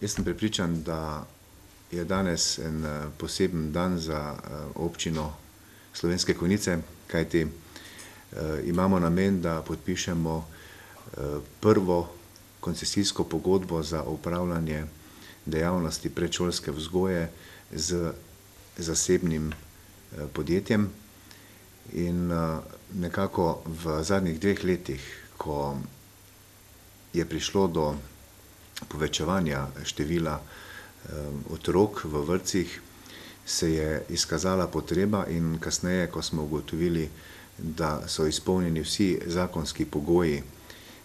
Jaz sem prepričan, da je danes en poseben dan za občino Slovenske Konjice, kajti imamo namen, da podpišemo prvo koncesijsko pogodbo za opravljanje dejavnosti predšolske vzgoje z zasebnim podjetjem. In nekako v zadnjih dveh letih, ko je prišlo do povečevanja števila otrok v vrtcih, se je izkazala potreba in kasneje, ko smo ugotovili, da so izpolnjeni vsi zakonski pogoji,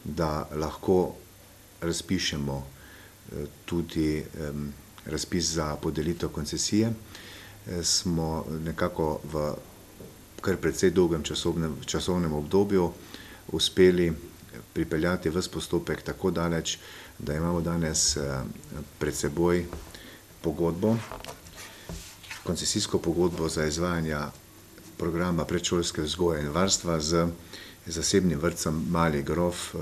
da lahko razpišemo tudi razpis za podelitev koncesije, smo nekako v kar precej dolgem časovnem, časovnem obdobju uspeli pripeljati ves postopek tako daleč, da imamo danes pred seboj pogodbo, koncesijsko pogodbo za izvajanja programa predšolske vzgoje in varstva z zasebnim vrtcem Mali grof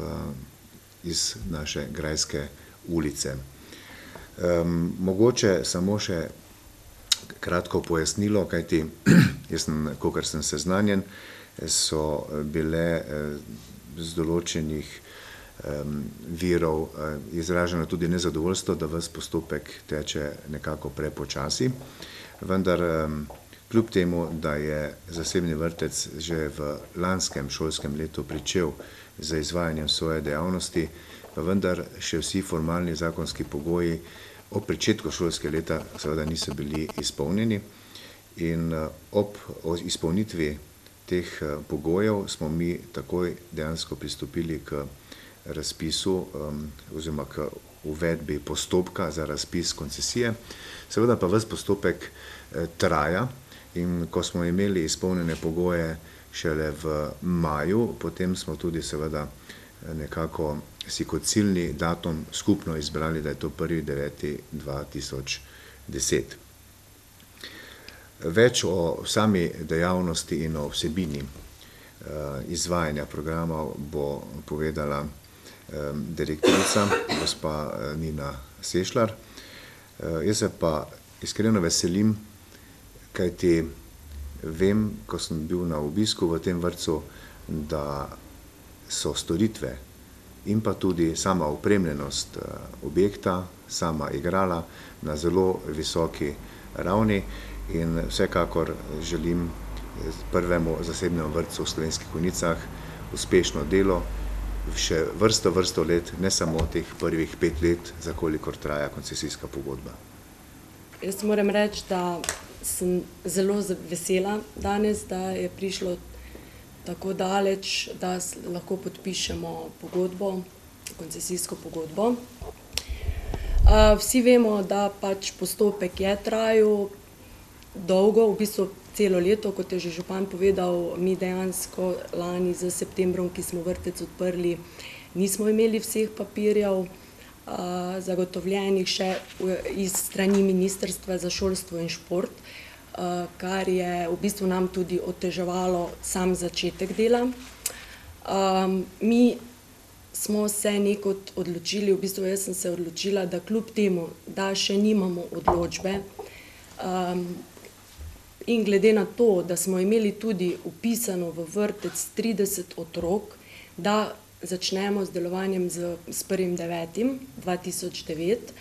iz naše Grajske ulice. mogoče samo še kratko pojasnilo, kajti jaz kakor sem seznanjen, so bile z določenih virov izraženo tudi nezadovoljstvo, da ves postopek teče nekako prepočasi. Vendar kljub temu, da je zasebni vrtec že v lanskem šolskem letu pričel z izvajanjem svoje dejavnosti, pa vendar še vsi formalni zakonski pogoji ob pričetku šolskega leta seveda niso bili izpolnjeni. In ob izpolnitvi teh pogojev smo mi takoj dejansko pristopili k razpisu oziroma k uvedbi postopka za razpis koncesije. Seveda pa ves postopek traja, in ko smo imeli izpolnjene pogoje šele v maju, potem smo tudi seveda nekako si kot ciljni datum skupno izbrali, da je to prvi deveti dva tisoč deset. Več o sami dejavnosti in o vsebini izvajanja programov bo povedala direktorica, gospa Nina Sešljar. jaz se pa iskreno veselim, kajti vem, ko sem bil na obisku v tem vrtcu, da so storitve in pa tudi sama opremljenost objekta, sama igrala na zelo visoki ravni. In vsekakor želim prvemu zasebnemu vrtcu v Slovenskih Konjicah uspešno delo še vrsto, vrsto let, ne samo teh prvih pet let, za kolikor traja koncesijska pogodba. Jaz moram reči, da sem zelo vesela danes, da je prišlo tako daleč, da lahko podpišemo pogodbo, koncesijsko pogodbo. vsi vemo, da pač postopek je trajal dolgo, v bistvu celo leto, kot je že župan povedal, mi dejansko lani s septembrom, ki smo vrtec odprli, nismo imeli vseh papirjev zagotovljenih še iz strani Ministrstva za šolstvo in šport, kar je v bistvu nam tudi oteževalo sam začetek dela. mi smo se nekako odločili, v bistvu jaz sem se odločila, da kljub temu, da še nimamo odločbe, in glede na to, da smo imeli tudi vpisano v vrtec trideset otrok, da začnemo z delovanjem z s prvim devetim dva tisoč devet.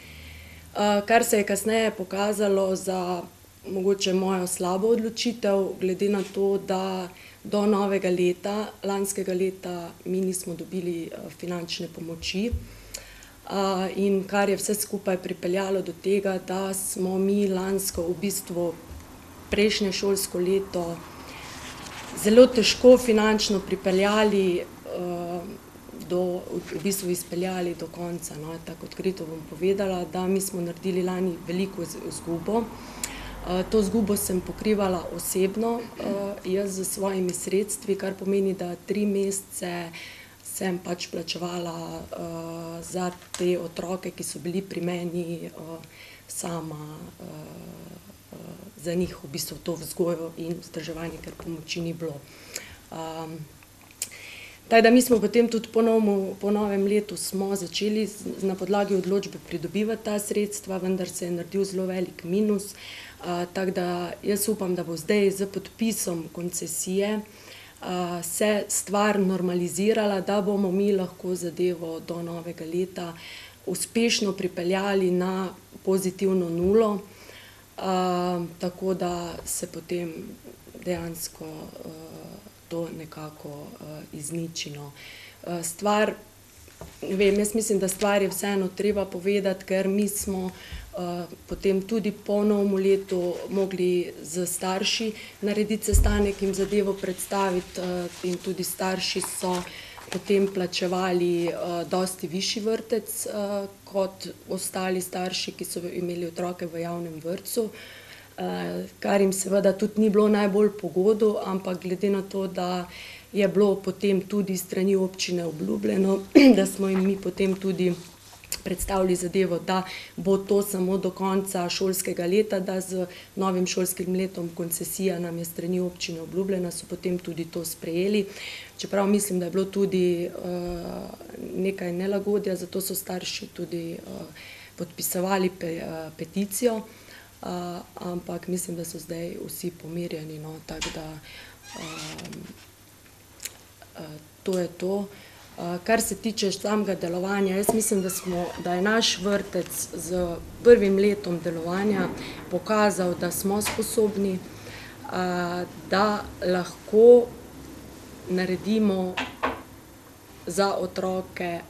kar se je kasneje pokazalo za mogoče mojo slabo odločitev, glede na to, da do novega leta, lanskega leta, mi nismo dobili finančne pomoči. in kar je vse skupaj pripeljalo do tega, da smo mi lansko v bistvu prejšnje šolsko leto zelo težko finančno pripeljali do, v bistvu izpeljali do konca, no, tako odkrito bom povedala, da mi smo naredili lani veliko izgubo. to izgubo sem pokrivala osebno jaz s svojimi sredstvi, kar pomeni, da tri mesece sem pač plačevala za te otroke, ki so bili pri meni, sama za njih v bistvu to vzgojo in vzdrževanje, ker pomoči ni bilo. Tako da mi smo potem tudi po novemu, po novem letu začeli na podlagi odločbe pridobivati ta sredstva, vendar se je naredil zelo velik minus. tako da jaz upam, da bo zdaj s podpisom koncesije, se stvar normalizirala, da bomo mi lahko zadevo do novega leta uspešno pripeljali na pozitivno nulo. Tako da se potem dejansko, to nekako, izniči, no. stvar, ne vem, jaz mislim, da stvar je vseeno treba povedati, ker mi smo, potem tudi po novem letu mogli s starši narediti sestanek, jim zadevo predstaviti, in tudi starši so potem plačevali, dosti višji vrtec, kot ostali starši, ki so imeli otroke v javnem vrtcu. kar jim seveda tudi ni bilo najbolj po godu, ampak glede na to, da je bilo potem tudi strani občine obljubljeno, da smo jim mi potem tudi predstavili zadevo, da bo to samo do konca šolskega leta, da z novim šolskim letom koncesija nam je strani občine obljubljena, so potem tudi to sprejeli. Čeprav mislim, da je bilo tudi, nekaj nelagodja, zato so starši tudi, podpisovali peticijo. ampak mislim, da so zdaj vsi pomirjeni, no, tako da, to je to. Kar se tiče samega delovanja, jaz mislim, da smo, da je naš vrtec s prvim letom delovanja pokazal, da smo sposobni, da lahko naredimo za otroke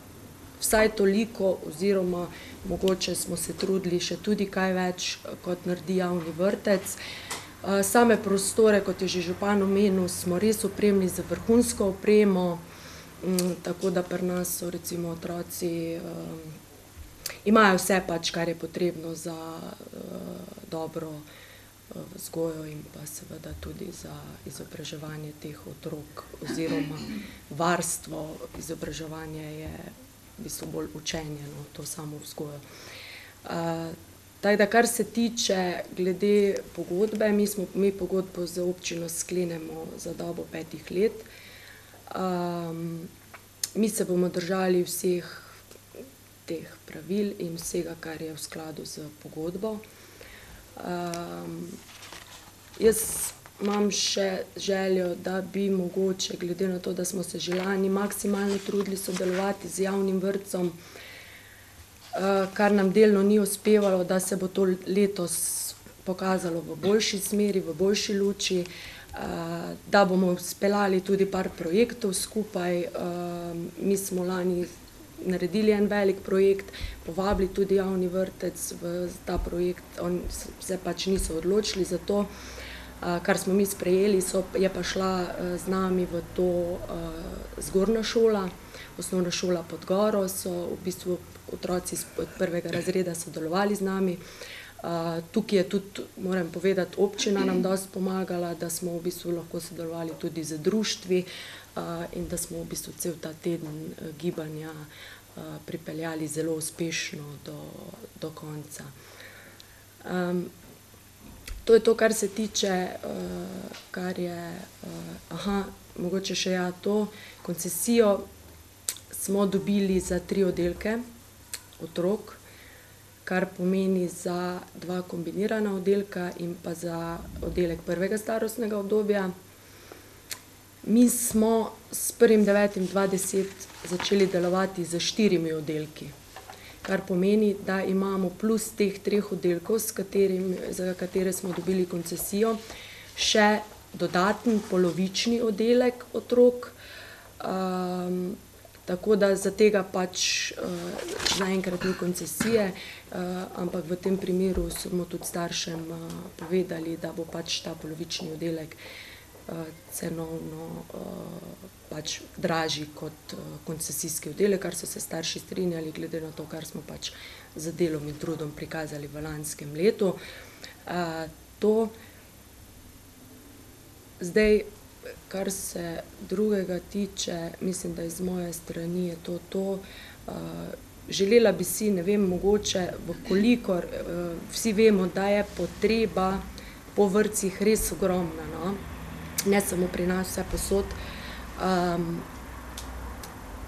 vsaj toliko oziroma mogoče smo se trudili še tudi kaj več, kot naredi javni vrtec. same prostore, kot je že župan omenil, smo res opremili z vrhunsko opremo, tako da pri nas so recimo otroci, imajo vse pač, kar je potrebno za, dobro, vzgojo in pa seveda tudi za izobraževanje teh otrok oziroma varstvo, izobraževanje je v bistvu bolj učenje, no, to samo vzgojo. tako da kar se tiče glede pogodbe, mi smo, mi pogodbo z občino sklenemo za dobo petih let. Mi se bomo držali vseh teh pravil in vsega, kar je v skladu s pogodbo. jaz imam še željo, da bi mogoče, glede na to, da smo se že lani maksimalno trudili sodelovati z javnim vrtcem, kar nam delno ni uspevalo, da se bo to letos pokazalo v boljši smeri, v boljši luči, da bomo speljali tudi par projektov skupaj, mi smo lani naredili en velik projekt, povabili tudi javni vrtec v ta projekt, oni se pač niso odločili za to. kar smo mi sprejeli, so, je pa šla, z nami v to, zgornja šola, Osnovna šola Pod goro, so v bistvu otroci od prvega razreda sodelovali z nami. Tukaj je tudi, moram povedati, občina nam dosti pomagala, da smo v bistvu lahko sodelovali tudi z društvi, in da smo v bistvu cel ta teden gibanja, pripeljali zelo uspešno do, do konca. to je to, kar se tiče, kar je, mogoče še ja to, koncesijo smo dobili za tri oddelke otrok, kar pomeni za dva kombinirana oddelka in pa za oddelek prvega starostnega obdobja. Mi smo s prvim devetim dva deset začeli delovati s štirimi oddelki. Kar pomeni, da imamo plus teh treh oddelkov, s katerimi, za katere smo dobili koncesijo, še dodaten polovični oddelek otrok, tako da za tega pač, zaenkrat ni koncesije, ampak v tem primeru smo tudi staršem, povedali, da bo pač ta polovični oddelek, cenovno, pač dražji kot, koncesijski oddelek, kar so se starši strinjali, glede na to, kar smo pač z delom in trudom prikazali v lanskem letu. to. Zdaj, kar se drugega tiče, mislim, da iz moje strani je to to. želela bi si, ne vem, mogoče, v kolikor, vsi vemo, da je potreba po vrtcih res ogromna, no. Ne samo pri nas, vsepovsod.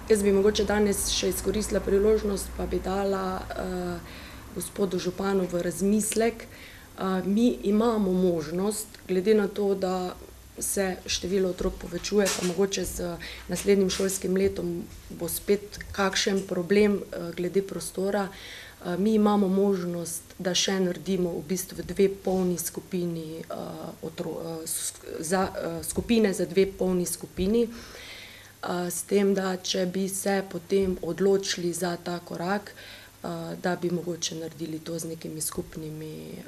jaz bi mogoče danes še izkoristila priložnost, pa bi dala uh, gospodu županu v razmislek. Uh, mi imamo možnost, glede na to, da se število otrok povečuje, pa mogoče z naslednjim šolskim letom bo spet kakšen problem uh, glede prostora. Uh, mi imamo možnost, da še naredimo v bistvu dve polni skupini, otro, za, skupine za dve polni skupini. S tem, da če bi se potem odločili za ta korak, da bi mogoče naredili to z nekimi skupnimi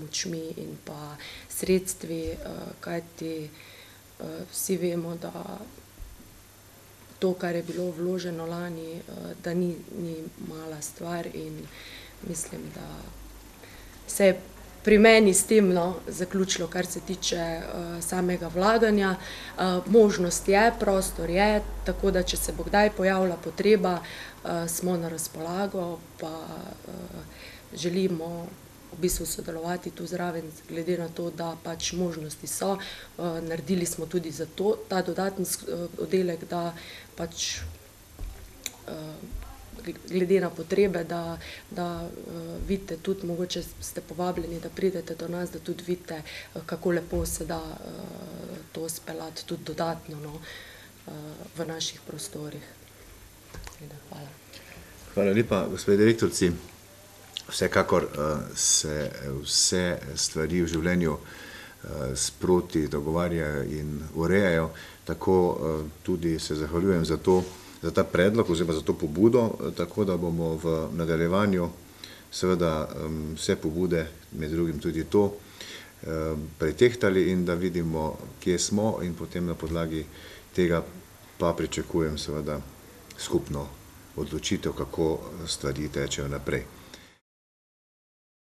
močmi in pa sredstvi, kajti vsi vemo, da to, kar je bilo vloženo lani, da ni, ni mala stvar in mislim, da se je pri meni s tem no, zaključilo, kar se tiče uh, samega vlaganja. Uh, možnost je, prostor je, tako da če se bo kdaj pojavila potreba, uh, smo na razpolago, pa uh, želimo v bistvu sodelovati tu zraven, glede na to, da pač možnosti so. Uh, naredili smo tudi za to, ta dodatni uh, oddelek, da pač. Uh, glede na potrebe, da, da uh, vidite tudi, mogoče ste povabljeni, da pridete do nas, da tudi vidite, uh, kako lepo se da uh, to speljati tudi dodatno no, uh, v naših prostorih. Hvala. Hvala lepa, gospod direktorci. Vsekakor uh, se vse stvari v življenju uh, sproti dogovarjajo in urejajo, tako uh, tudi se zahvaljujem za to za ta predlog oziroma za to pobudo, tako da bomo v nadaljevanju seveda vse pobude, med drugim tudi to, pretehtali in da vidimo, kje smo in potem na podlagi tega pa pričakujem seveda skupno odločitev, kako stvari tečejo naprej.